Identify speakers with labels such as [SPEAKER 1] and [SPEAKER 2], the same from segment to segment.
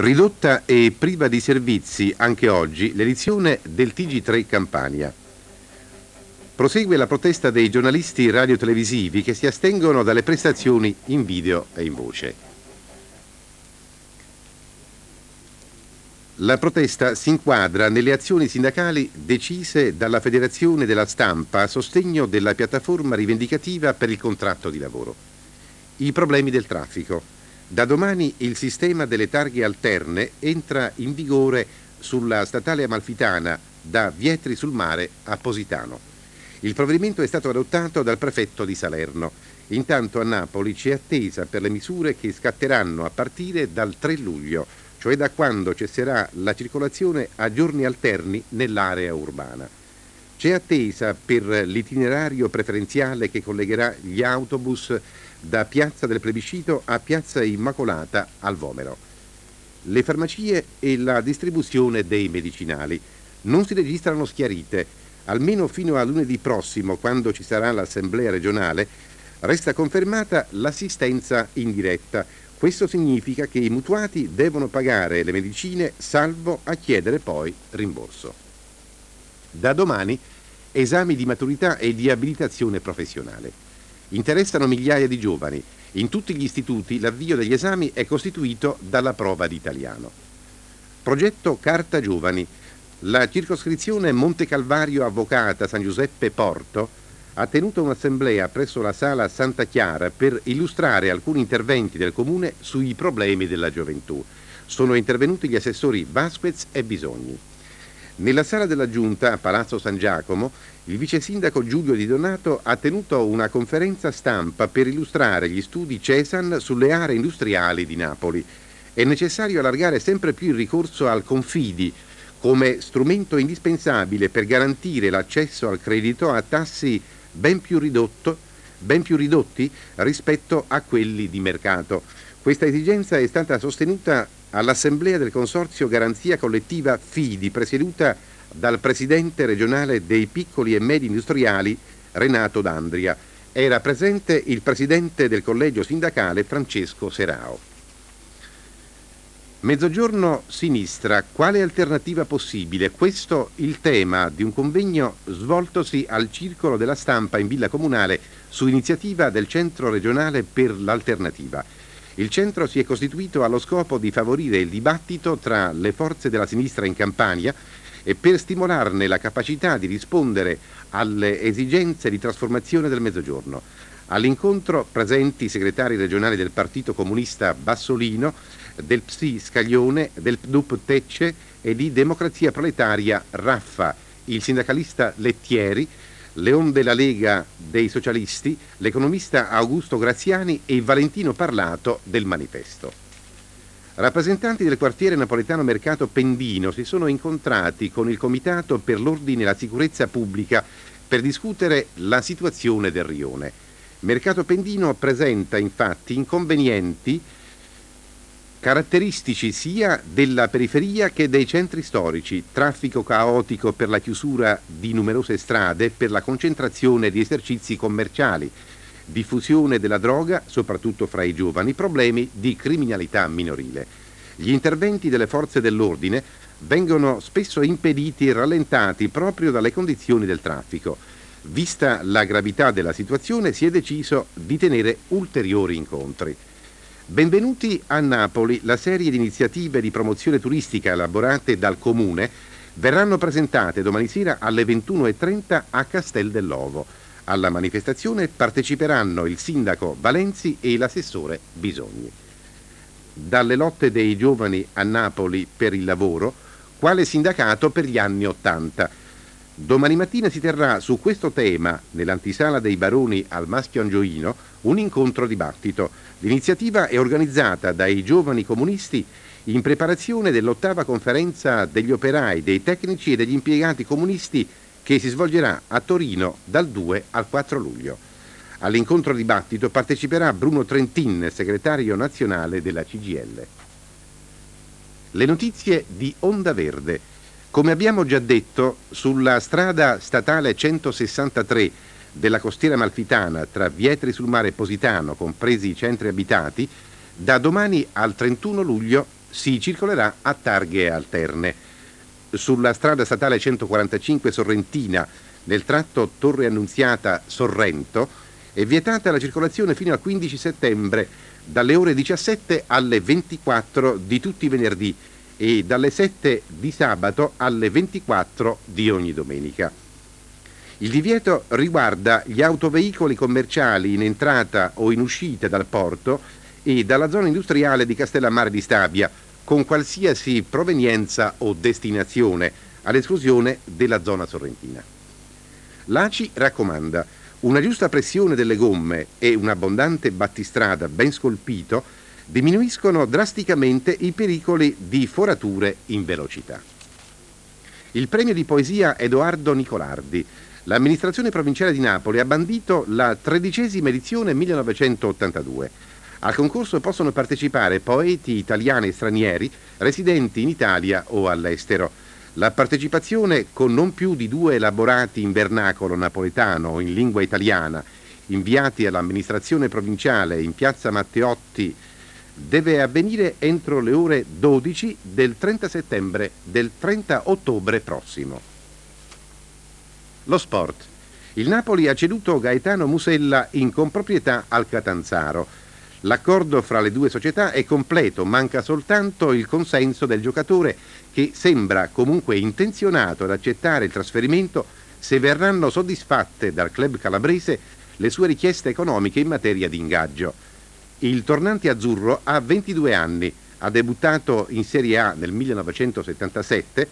[SPEAKER 1] Ridotta e priva di servizi anche oggi l'edizione del TG3 Campania. Prosegue la protesta dei giornalisti radiotelevisivi che si astengono dalle prestazioni in video e in voce. La protesta si inquadra nelle azioni sindacali decise dalla Federazione della Stampa a sostegno della piattaforma rivendicativa per il contratto di lavoro. I problemi del traffico da domani il sistema delle targhe alterne entra in vigore sulla statale amalfitana da Vietri sul Mare a Positano. Il provvedimento è stato adottato dal prefetto di Salerno. Intanto a Napoli c'è attesa per le misure che scatteranno a partire dal 3 luglio, cioè da quando cesserà la circolazione a giorni alterni nell'area urbana. C'è attesa per l'itinerario preferenziale che collegherà gli autobus da Piazza del Plebiscito a Piazza Immacolata al Vomero. Le farmacie e la distribuzione dei medicinali non si registrano schiarite, almeno fino a lunedì prossimo, quando ci sarà l'assemblea regionale, resta confermata l'assistenza in diretta. Questo significa che i mutuati devono pagare le medicine salvo a chiedere poi rimborso. Da domani esami di maturità e di abilitazione professionale. Interessano migliaia di giovani. In tutti gli istituti l'avvio degli esami è costituito dalla prova di italiano. Progetto Carta Giovani. La circoscrizione Monte Calvario Avvocata San Giuseppe Porto ha tenuto un'assemblea presso la sala Santa Chiara per illustrare alcuni interventi del comune sui problemi della gioventù. Sono intervenuti gli assessori Vasquez e Bisogni. Nella sala della giunta a Palazzo San Giacomo il vice sindaco Giulio Di Donato ha tenuto una conferenza stampa per illustrare gli studi CESAN sulle aree industriali di Napoli. È necessario allargare sempre più il ricorso al Confidi come strumento indispensabile per garantire l'accesso al credito a tassi ben più, ridotto, ben più ridotti rispetto a quelli di mercato. Questa esigenza è stata sostenuta all'Assemblea del Consorzio Garanzia Collettiva FIDI, presieduta dal presidente regionale dei piccoli e medi industriali Renato D'Andria. Era presente il presidente del collegio sindacale Francesco Serao. Mezzogiorno sinistra, quale alternativa possibile? Questo il tema di un convegno svoltosi al Circolo della Stampa in Villa Comunale su iniziativa del Centro regionale per l'alternativa. Il centro si è costituito allo scopo di favorire il dibattito tra le forze della sinistra in Campania e per stimolarne la capacità di rispondere alle esigenze di trasformazione del Mezzogiorno. All'incontro presenti i segretari regionali del Partito Comunista Bassolino, del PSI Scaglione, del PDUP Tecce e di Democrazia Proletaria Raffa, il sindacalista Lettieri, Leon della Lega dei Socialisti, l'economista Augusto Graziani e Valentino Parlato del Manifesto. Rappresentanti del quartiere napoletano Mercato Pendino si sono incontrati con il Comitato per l'Ordine e la Sicurezza Pubblica per discutere la situazione del rione. Mercato Pendino presenta infatti inconvenienti caratteristici sia della periferia che dei centri storici, traffico caotico per la chiusura di numerose strade per la concentrazione di esercizi commerciali, diffusione della droga, soprattutto fra i giovani, problemi di criminalità minorile. Gli interventi delle forze dell'ordine vengono spesso impediti e rallentati proprio dalle condizioni del traffico. Vista la gravità della situazione si è deciso di tenere ulteriori incontri. Benvenuti a Napoli, la serie di iniziative di promozione turistica elaborate dal Comune verranno presentate domani sera alle 21.30 a Castel dell'Ovo. Alla manifestazione parteciperanno il sindaco Valenzi e l'assessore Bisogni. Dalle lotte dei giovani a Napoli per il lavoro, quale sindacato per gli anni Ottanta. Domani mattina si terrà su questo tema, nell'antisala dei Baroni al Maschio Angioino, un incontro dibattito. L'iniziativa è organizzata dai giovani comunisti in preparazione dell'ottava conferenza degli operai, dei tecnici e degli impiegati comunisti che si svolgerà a Torino dal 2 al 4 luglio. All'incontro dibattito parteciperà Bruno Trentin, segretario nazionale della CGL. Le notizie di Onda Verde. Come abbiamo già detto, sulla strada statale 163 della costiera malfitana tra Vietri sul mare e Positano, compresi i centri abitati, da domani al 31 luglio si circolerà a targhe alterne. Sulla strada statale 145 Sorrentina, nel tratto Torre Annunziata Sorrento, è vietata la circolazione fino al 15 settembre dalle ore 17 alle 24 di tutti i venerdì e dalle 7 di sabato alle 24 di ogni domenica. Il divieto riguarda gli autoveicoli commerciali in entrata o in uscita dal porto e dalla zona industriale di Castellammare di Stabia, con qualsiasi provenienza o destinazione, all'esclusione della zona sorrentina. L'ACI raccomanda una giusta pressione delle gomme e un abbondante battistrada ben scolpito diminuiscono drasticamente i pericoli di forature in velocità. Il premio di poesia Edoardo Nicolardi. L'amministrazione provinciale di Napoli ha bandito la tredicesima edizione 1982. Al concorso possono partecipare poeti italiani e stranieri residenti in Italia o all'estero. La partecipazione con non più di due elaborati in vernacolo napoletano o in lingua italiana, inviati all'amministrazione provinciale in piazza Matteotti deve avvenire entro le ore 12 del 30 settembre del 30 ottobre prossimo. Lo sport. Il Napoli ha ceduto Gaetano Musella in comproprietà al Catanzaro. L'accordo fra le due società è completo, manca soltanto il consenso del giocatore che sembra comunque intenzionato ad accettare il trasferimento se verranno soddisfatte dal club calabrese le sue richieste economiche in materia di ingaggio. Il tornante azzurro ha 22 anni, ha debuttato in Serie A nel 1977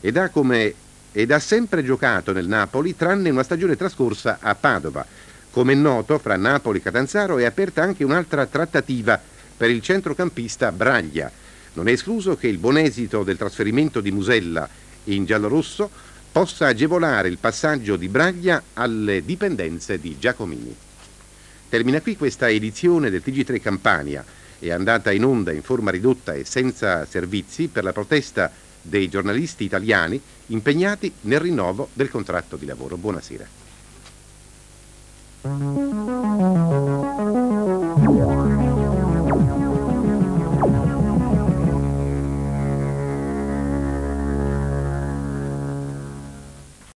[SPEAKER 1] ed ha, come, ed ha sempre giocato nel Napoli tranne una stagione trascorsa a Padova. Come è noto, fra Napoli e Catanzaro è aperta anche un'altra trattativa per il centrocampista Braglia. Non è escluso che il buon esito del trasferimento di Musella in giallorosso possa agevolare il passaggio di Braglia alle dipendenze di Giacomini. Termina qui questa edizione del TG3 Campania. È andata in onda in forma ridotta e senza servizi per la protesta dei giornalisti italiani impegnati nel rinnovo del contratto di lavoro. Buonasera.